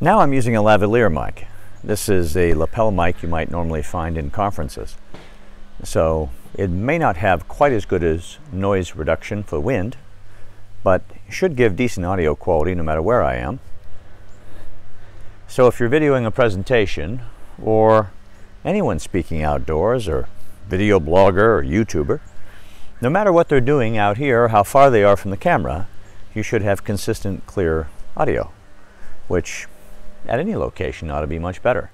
Now I'm using a lavalier mic. This is a lapel mic you might normally find in conferences. So it may not have quite as good as noise reduction for wind, but should give decent audio quality no matter where I am. So if you're videoing a presentation or anyone speaking outdoors or video blogger or YouTuber, no matter what they're doing out here or how far they are from the camera, you should have consistent, clear audio, which at any location ought to be much better.